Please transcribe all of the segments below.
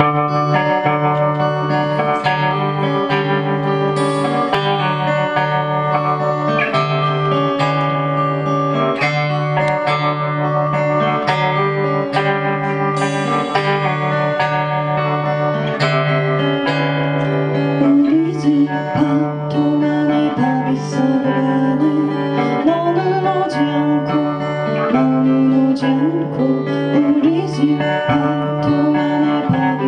우리 집 밤통 안에 밤이 있어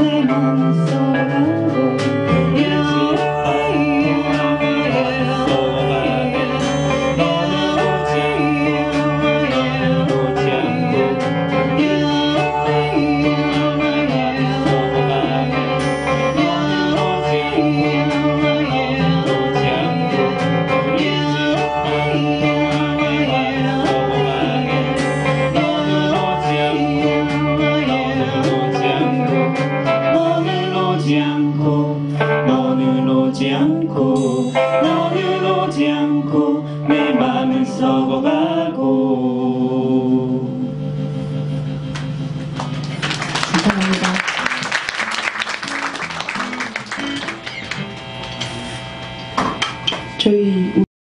내 맘속 않고 너는 오지 않고 너는 오지 않고 내 맘은 썩어가고. 저희